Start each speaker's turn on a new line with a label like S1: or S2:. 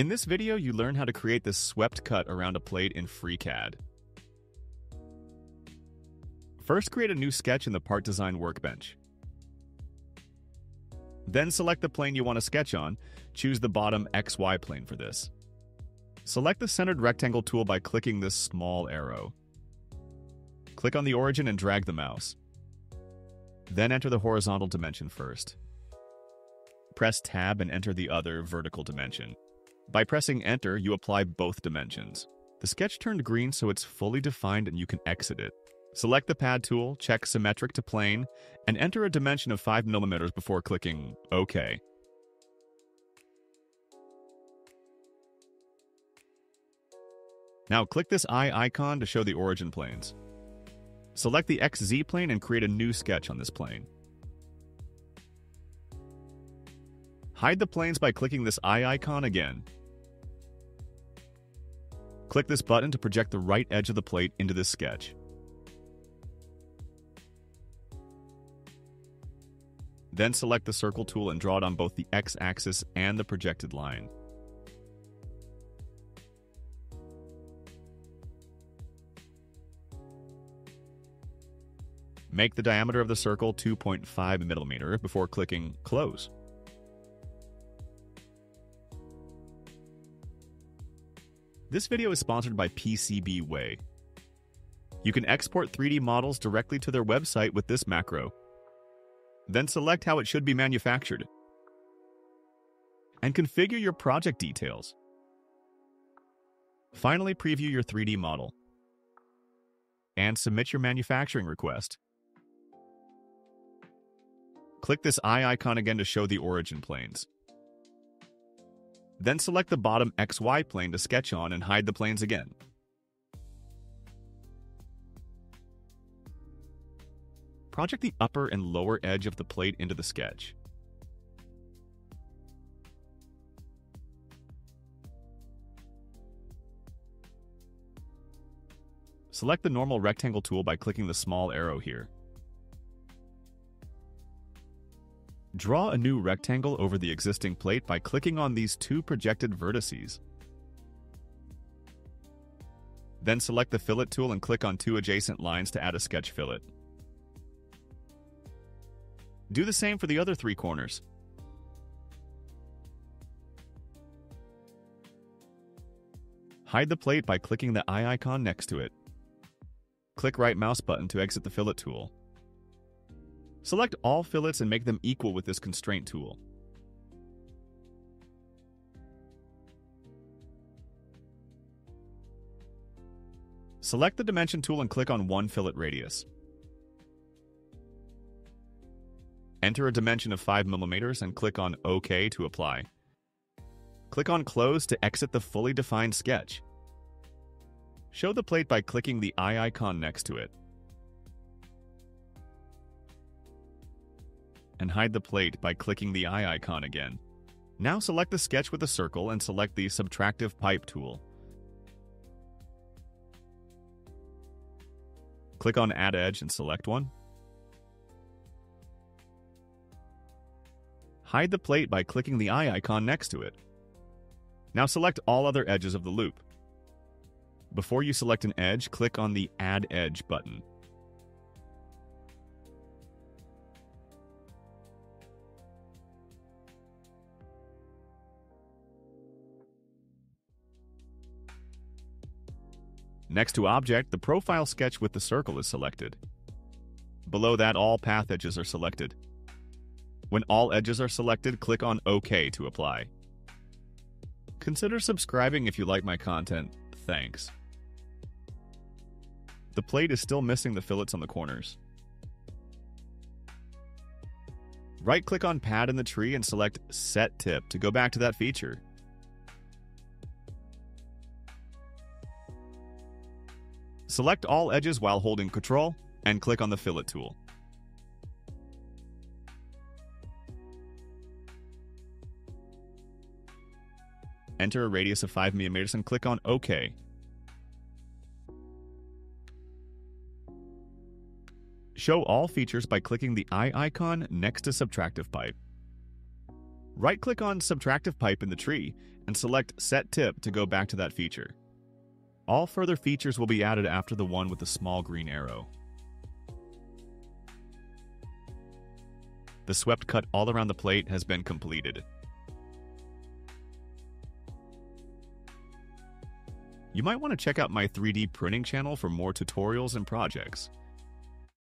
S1: In this video, you learn how to create this swept cut around a plate in FreeCAD. First, create a new sketch in the Part Design workbench. Then select the plane you want to sketch on. Choose the bottom XY plane for this. Select the centered rectangle tool by clicking this small arrow. Click on the origin and drag the mouse. Then enter the horizontal dimension first. Press Tab and enter the other vertical dimension. By pressing Enter, you apply both dimensions. The sketch turned green so it's fully defined and you can exit it. Select the Pad tool, check Symmetric to Plane, and enter a dimension of 5mm before clicking OK. Now click this eye icon to show the origin planes. Select the XZ plane and create a new sketch on this plane. Hide the planes by clicking this eye icon again. Click this button to project the right edge of the plate into this sketch. Then select the circle tool and draw it on both the x-axis and the projected line. Make the diameter of the circle 2.5 millimeter before clicking Close. This video is sponsored by PCBWay. You can export 3D models directly to their website with this macro. Then select how it should be manufactured. And configure your project details. Finally, preview your 3D model. And submit your manufacturing request. Click this eye icon again to show the origin planes. Then select the bottom XY plane to sketch on and hide the planes again. Project the upper and lower edge of the plate into the sketch. Select the normal rectangle tool by clicking the small arrow here. Draw a new rectangle over the existing plate by clicking on these two projected vertices. Then select the fillet tool and click on two adjacent lines to add a sketch fillet. Do the same for the other three corners. Hide the plate by clicking the eye icon next to it. Click right mouse button to exit the fillet tool. Select all fillets and make them equal with this constraint tool. Select the dimension tool and click on one fillet radius. Enter a dimension of 5mm and click on OK to apply. Click on Close to exit the fully defined sketch. Show the plate by clicking the eye icon next to it. And hide the plate by clicking the eye icon again. Now select the sketch with a circle and select the Subtractive Pipe tool. Click on Add Edge and select one. Hide the plate by clicking the eye icon next to it. Now select all other edges of the loop. Before you select an edge, click on the Add Edge button. Next to Object, the profile sketch with the circle is selected. Below that, all path edges are selected. When all edges are selected, click on OK to apply. Consider subscribing if you like my content. Thanks. The plate is still missing the fillets on the corners. Right-click on Pad in the tree and select Set Tip to go back to that feature. Select all edges while holding Ctrl and click on the Fillet tool. Enter a radius of 5 mm and click on OK. Show all features by clicking the eye icon next to Subtractive Pipe. Right-click on Subtractive Pipe in the tree and select Set Tip to go back to that feature. All further features will be added after the one with the small green arrow. The swept cut all around the plate has been completed. You might want to check out my 3D printing channel for more tutorials and projects.